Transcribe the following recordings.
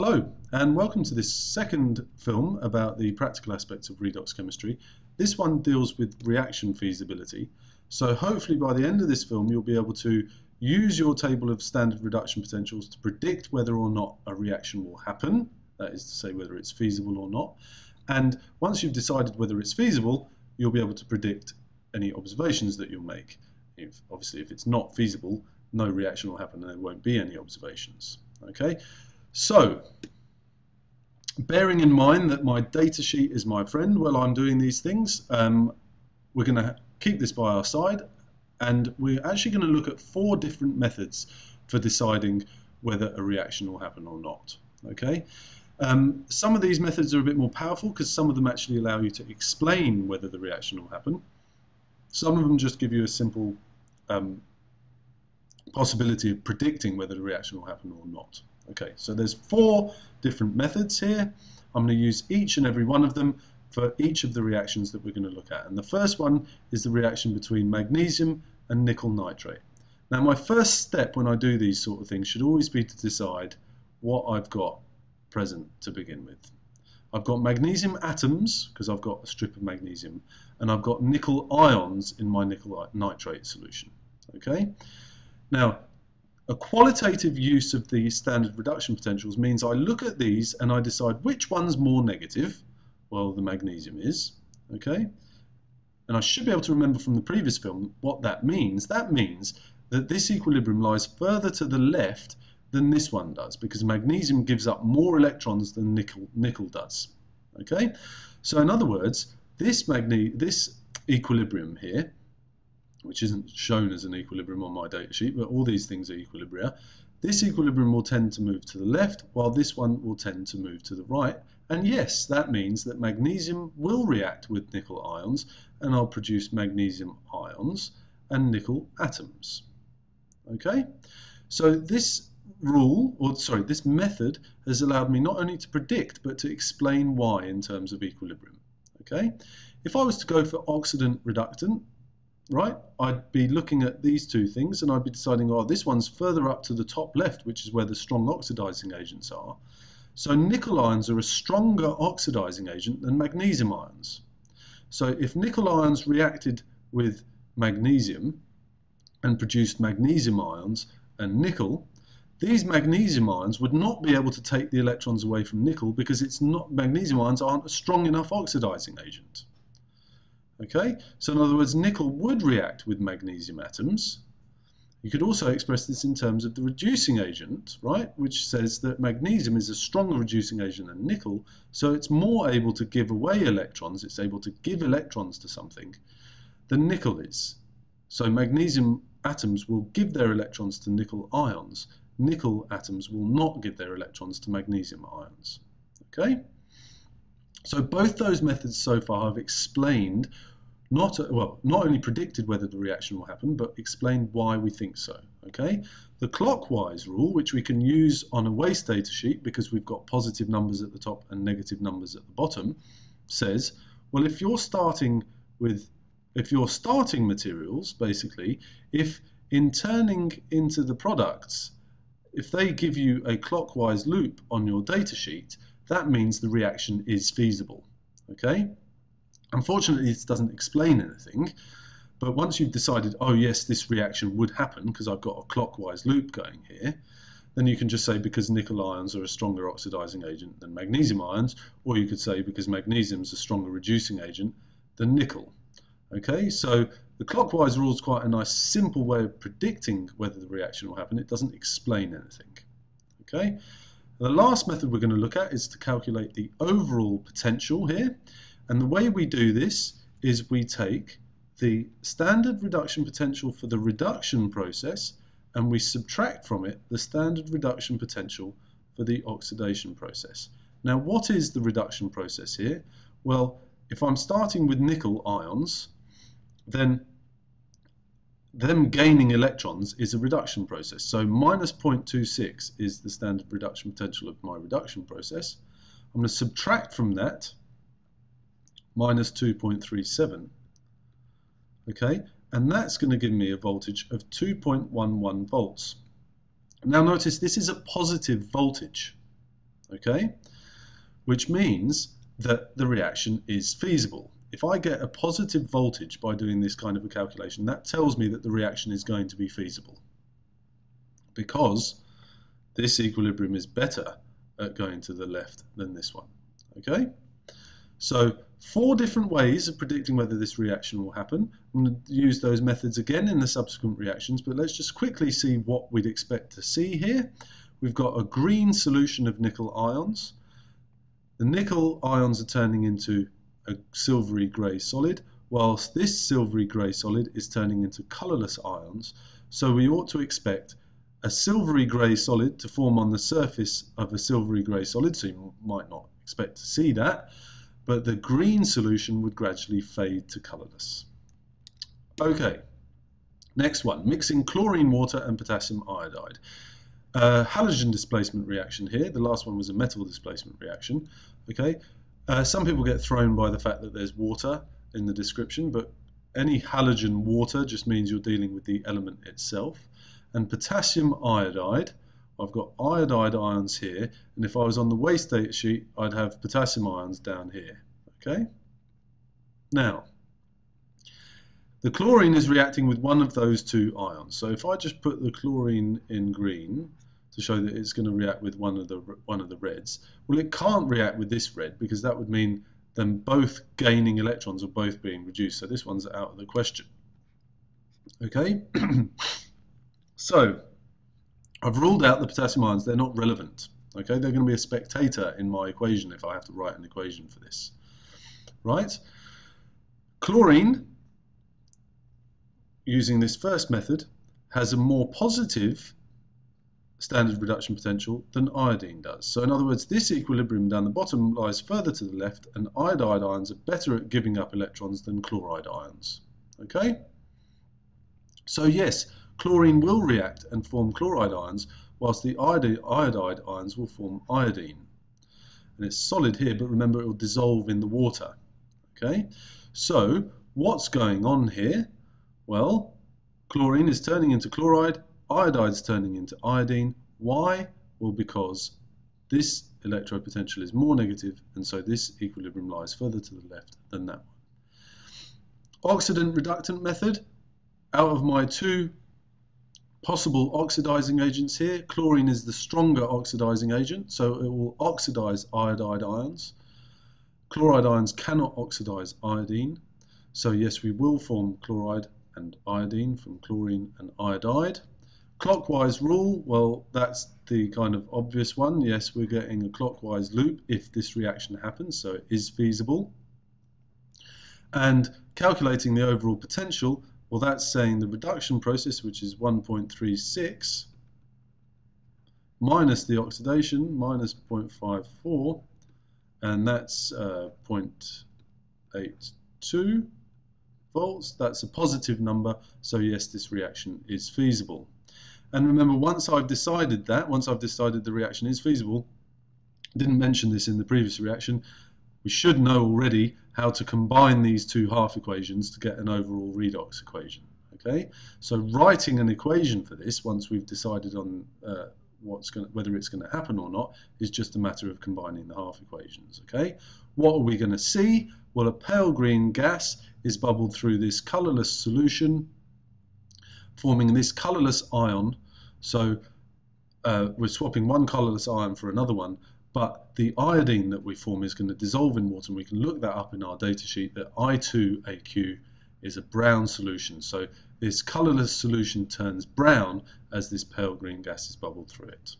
Hello, and welcome to this second film about the practical aspects of redox chemistry. This one deals with reaction feasibility. So hopefully by the end of this film you'll be able to use your table of standard reduction potentials to predict whether or not a reaction will happen, that is to say whether it's feasible or not. And once you've decided whether it's feasible, you'll be able to predict any observations that you'll make. If, obviously if it's not feasible, no reaction will happen and there won't be any observations. Okay, so bearing in mind that my data sheet is my friend while I'm doing these things, um, we're going to keep this by our side and we're actually going to look at four different methods for deciding whether a reaction will happen or not. Okay. Um, some of these methods are a bit more powerful because some of them actually allow you to explain whether the reaction will happen. Some of them just give you a simple um, possibility of predicting whether the reaction will happen or not. Okay, so there's four different methods here. I'm going to use each and every one of them for each of the reactions that we're going to look at. And the first one is the reaction between magnesium and nickel nitrate. Now my first step when I do these sort of things should always be to decide what I've got present to begin with. I've got magnesium atoms because I've got a strip of magnesium and I've got nickel ions in my nickel nitrate solution. Okay. Now a qualitative use of the standard reduction potentials means I look at these and I decide which one's more negative well the magnesium is okay? And I should be able to remember from the previous film what that means. That means that this equilibrium lies further to the left than this one does because magnesium gives up more electrons than nickel nickel does okay? So in other words this magne this equilibrium here which isn't shown as an equilibrium on my data sheet, but all these things are equilibria this equilibrium will tend to move to the left while this one will tend to move to the right and yes, that means that magnesium will react with nickel ions and I'll produce magnesium ions and nickel atoms. Okay, so this rule, or sorry, this method has allowed me not only to predict but to explain why in terms of equilibrium. Okay, if I was to go for oxidant reductant, right, I'd be looking at these two things and I'd be deciding, oh, this one's further up to the top left, which is where the strong oxidizing agents are. So nickel ions are a stronger oxidizing agent than magnesium ions. So if nickel ions reacted with magnesium and produced magnesium ions and nickel, these magnesium ions would not be able to take the electrons away from nickel because it's not magnesium ions aren't a strong enough oxidizing agent. Okay, so in other words, nickel would react with magnesium atoms, you could also express this in terms of the reducing agent, right, which says that magnesium is a stronger reducing agent than nickel, so it's more able to give away electrons, it's able to give electrons to something, than nickel is. So magnesium atoms will give their electrons to nickel ions. Nickel atoms will not give their electrons to magnesium ions. Okay? So both those methods so far have explained not well not only predicted whether the reaction will happen but explained why we think so okay? The clockwise rule which we can use on a WACE data sheet because we've got positive numbers at the top and negative numbers at the bottom says well if you're starting with if you're starting materials basically if in turning into the products if they give you a clockwise loop on your data sheet that means the reaction is feasible okay Unfortunately, this doesn't explain anything, but once you've decided, oh yes, this reaction would happen because I've got a clockwise loop going here, then you can just say because nickel ions are a stronger oxidizing agent than magnesium ions, or you could say because magnesium is a stronger reducing agent than nickel. Okay, so the clockwise rule is quite a nice simple way of predicting whether the reaction will happen. It doesn't explain anything. Okay, the last method we're going to look at is to calculate the overall potential here. And the way we do this is we take the standard reduction potential for the reduction process and we subtract from it the standard reduction potential for the oxidation process. Now what is the reduction process here? Well, if I'm starting with nickel ions, then them gaining electrons is a reduction process. So minus 0.26 is the standard reduction potential of my reduction process. I'm going to subtract from that minus 2.37. Okay, and that's going to give me a voltage of 2.11 volts. Now notice this is a positive voltage. okay? Which means that the reaction is feasible. If I get a positive voltage by doing this kind of a calculation, that tells me that the reaction is going to be feasible because this equilibrium is better at going to the left than this one, okay? So four different ways of predicting whether this reaction will happen. I'm going to use those methods again in the subsequent reactions, but let's just quickly see what we'd expect to see here. We've got a green solution of nickel ions. The nickel ions are turning into a silvery grey solid, whilst this silvery grey solid is turning into colourless ions. So we ought to expect a silvery grey solid to form on the surface of a silvery grey solid, so you might not expect to see that, but the green solution would gradually fade to colourless. Okay, next one, mixing chlorine water and potassium iodide. Uh, halogen displacement reaction here. The last one was a metal displacement reaction. Okay, uh, some people get thrown by the fact that there's water in the description, but any halogen water just means you're dealing with the element itself. And potassium iodide, I've got iodide ions here, and if I was on the WACE data sheet, I'd have potassium ions down here. Okay. Now, the chlorine is reacting with one of those two ions. So if I just put the chlorine in green to show that it's going to react with one of the one of the reds, well, it can't react with this red because that would mean them both gaining electrons or both being reduced. So this one's out of the question. Okay. so I've ruled out the potassium ions. They're not relevant. Okay, they're going to be a spectator in my equation if I have to write an equation for this. Right? Chlorine using this first method has a more positive standard reduction potential than iodine does. So in other words, this equilibrium down the bottom lies further to the left and iodide ions are better at giving up electrons than chloride ions. Okay? So yes, chlorine will react and form chloride ions whilst the iodide ions will form iodine. And it's solid here, but remember it will dissolve in the water. Okay? So what's going on here? Well, chlorine is turning into chloride, iodide is turning into iodine. Why? Well, because this electrode potential is more negative, and so this equilibrium lies further to the left than that one. Oxidant reductant method. Out of my two possible oxidizing agents here, chlorine is the stronger oxidizing agent, so it will oxidize iodide ions. Chloride ions cannot oxidize iodine, so yes, we will form chloride and iodine from chlorine and iodide. Clockwise rule, well, that's the kind of obvious one. Yes, we're getting a clockwise loop if this reaction happens, so it is feasible. And calculating the overall potential, well, that's saying the reduction process, which is 1.36, minus the oxidation, minus 0.54, and that's uh, 0.82 volts. That's a positive number, so yes, this reaction is feasible. And remember, once I've decided that, once I've decided the reaction is feasible, didn't mention this in the previous reaction, we should know already how to combine these two half equations to get an overall redox equation. Okay, so writing an equation for this, once we've decided on uh, what's going whether it's going to happen or not, is just a matter of combining the half equations. Okay, what are we going to see? Well, a pale green gas is bubbled through this colourless solution, forming this colourless ion. So uh, we're swapping one colourless ion for another one, but the iodine that we form is going to dissolve in water, and we can look that up in our data sheet that I2AQ is a brown solution. So this colourless solution turns brown as this pale green gas is bubbled through it.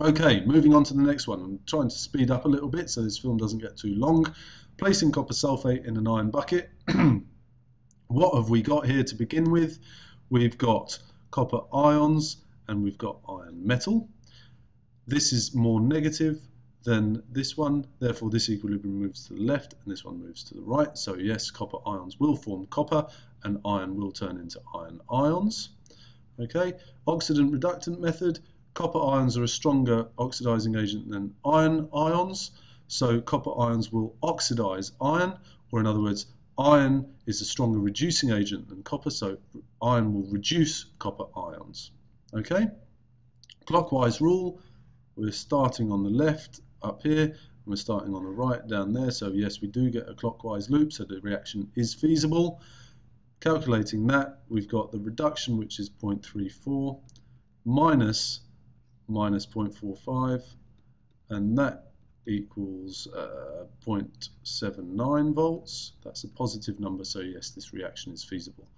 Okay, moving on to the next one. I'm trying to speed up a little bit so this film doesn't get too long. Placing copper sulfate in an iron bucket. what have we got here to begin with? We've got copper ions and we've got iron metal. This is more negative than this one, therefore this equilibrium moves to the left and this one moves to the right. So yes, copper ions will form copper and iron will turn into iron ions. Okay, oxidant reductant method, copper ions are a stronger oxidizing agent than iron ions. So copper ions will oxidize iron, or in other words, iron is a stronger reducing agent than copper, so iron will reduce copper ions. Okay? Clockwise rule, we're starting on the left up here, and we're starting on the right down there. So yes, we do get a clockwise loop, so the reaction is feasible. Calculating that, we've got the reduction, which is 0.34, minus minus 0.45, and that equals uh, 0.79 volts. That's a positive number, so yes, this reaction is feasible.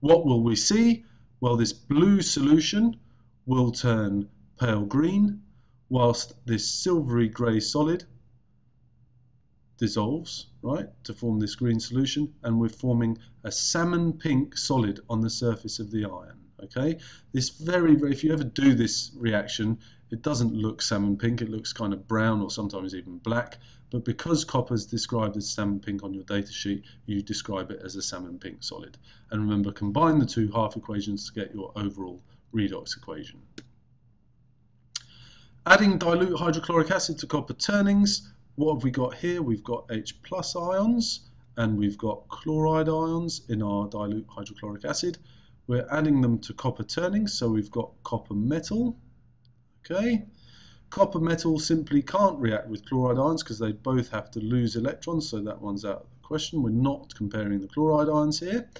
What will we see? Well, this blue solution will turn pale green, whilst this silvery grey solid dissolves, right, to form this green solution, and we're forming a salmon pink solid on the surface of the iron. Okay, this very, very, if you ever do this reaction, it doesn't look salmon pink, it looks kind of brown or sometimes even black, but because copper is described as salmon pink on your data sheet, you describe it as a salmon pink solid. And remember, combine the two half equations to get your overall redox equation. Adding dilute hydrochloric acid to copper turnings, what have we got here? We've got H plus ions and we've got chloride ions in our dilute hydrochloric acid. We're adding them to copper turnings, so we've got copper metal. Okay, copper metal simply can't react with chloride ions because they both have to lose electrons, so that one's out of the question. We're not comparing the chloride ions here.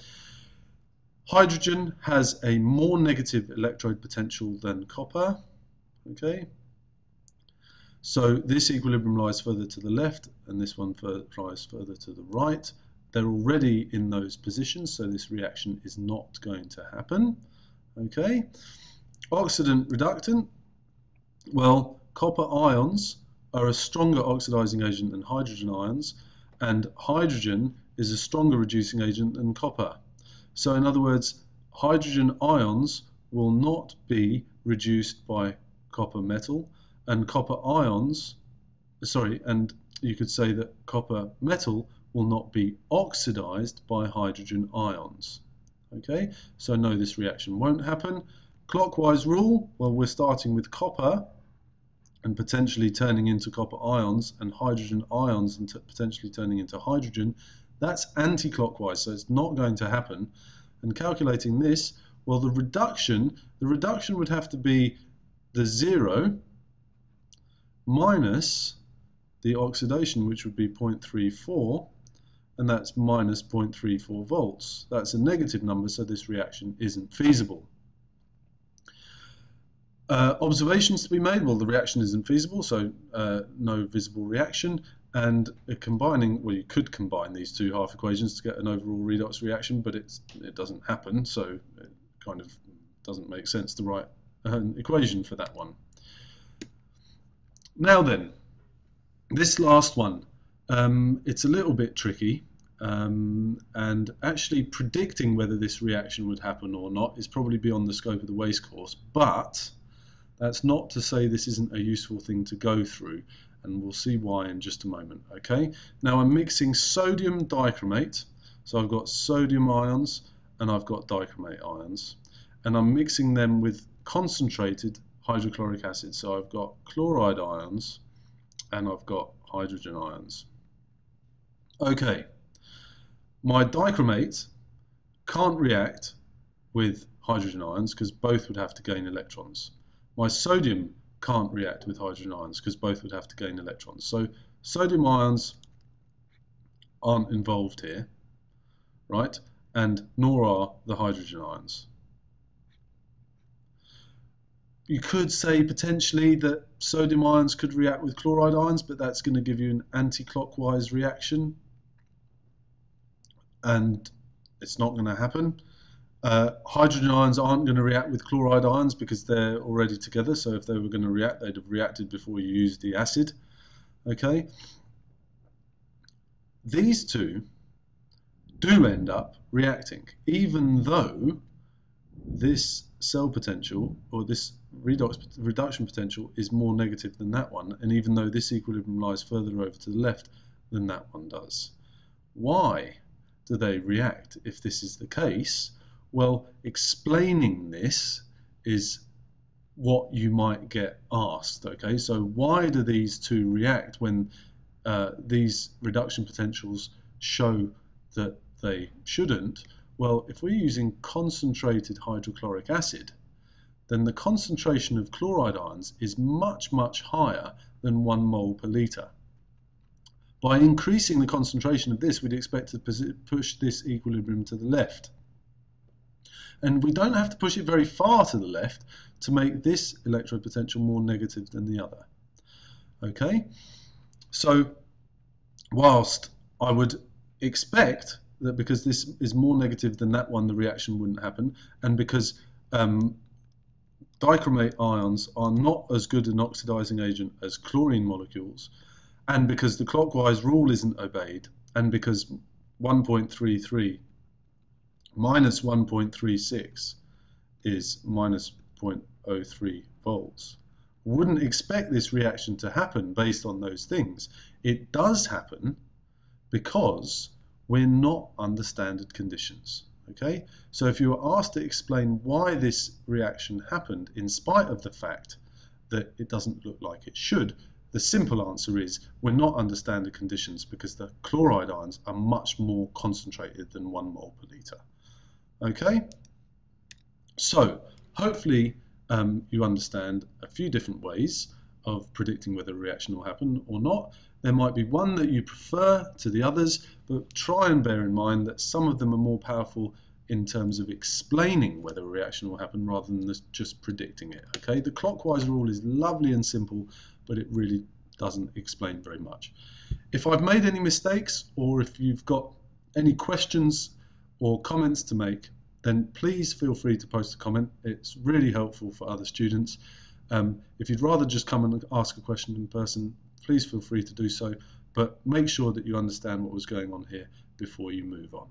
Hydrogen has a more negative electrode potential than copper. Okay, so this equilibrium lies further to the left and this one lies further to the right. They're already in those positions, so this reaction is not going to happen. Okay, oxidant reductant. Well, copper ions are a stronger oxidizing agent than hydrogen ions, and hydrogen is a stronger reducing agent than copper. So in other words, hydrogen ions will not be reduced by copper metal, and copper ions, sorry, and you could say that copper metal will not be oxidized by hydrogen ions. Okay, so no, this reaction won't happen. Clockwise rule, well, we're starting with copper and potentially turning into copper ions and hydrogen ions and potentially turning into hydrogen. That's anti-clockwise, so it's not going to happen. And calculating this, well, the reduction, the reduction would have to be the zero minus the oxidation, which would be 0.34, and that's minus 0.34 volts. That's a negative number, so this reaction isn't feasible. Uh, observations to be made, well the reaction isn't feasible, so uh, no visible reaction, and combining, well you could combine these two half equations to get an overall redox reaction, but it's, it doesn't happen, so it kind of doesn't make sense to write an equation for that one. Now then, this last one, um, it's a little bit tricky. Um, and actually predicting whether this reaction would happen or not is probably beyond the scope of the WACE course. But that's not to say this isn't a useful thing to go through, and we'll see why in just a moment. Okay. Now I'm mixing sodium dichromate, so I've got sodium ions and I've got dichromate ions, and I'm mixing them with concentrated hydrochloric acid. So I've got chloride ions and I've got hydrogen ions. Okay, my dichromate can't react with hydrogen ions because both would have to gain electrons. My sodium can't react with hydrogen ions because both would have to gain electrons. So sodium ions aren't involved here, right? And nor are the hydrogen ions you could say potentially that sodium ions could react with chloride ions, but that's going to give you an anti-clockwise reaction, and it's not going to happen. Uh, hydrogen ions aren't going to react with chloride ions because they're already together, so if they were going to react, they'd have reacted before you used the acid. Okay. These two do end up reacting, even though this cell potential or this redox reduction potential is more negative than that one and even though this equilibrium lies further over to the left than that one does. Why do they react if this is the case? Well, explaining this is what you might get asked. Okay, so why do these two react when uh, these reduction potentials show that they shouldn't? Well, if we're using concentrated hydrochloric acid, then the concentration of chloride ions is much, much higher than 1 mole per litre. By increasing the concentration of this, we'd expect to push this equilibrium to the left. And we don't have to push it very far to the left to make this electrode potential more negative than the other. Okay, so whilst I would expect that because this is more negative than that one, the reaction wouldn't happen, and because um, dichromate ions are not as good an oxidizing agent as chlorine molecules, and because the clockwise rule isn't obeyed, and because 1.33 minus 1.36 is minus 0.03 volts. Wouldn't expect this reaction to happen based on those things. It does happen because we're not under standard conditions. Okay, so if you were asked to explain why this reaction happened in spite of the fact that it doesn't look like it should, the simple answer is we're not under standard conditions because the chloride ions are much more concentrated than one mole per litre. Okay, so hopefully um, you understand a few different ways of predicting whether a reaction will happen or not. There might be one that you prefer to the others, but try and bear in mind that some of them are more powerful in terms of explaining whether a reaction will happen rather than just predicting it. Okay, the clockwise rule is lovely and simple, but it really doesn't explain very much. If I've made any mistakes or if you've got any questions or comments to make, then please feel free to post a comment. It's really helpful for other students. Um, if you'd rather just come and ask a question in person, please feel free to do so, but make sure that you understand what was going on here before you move on.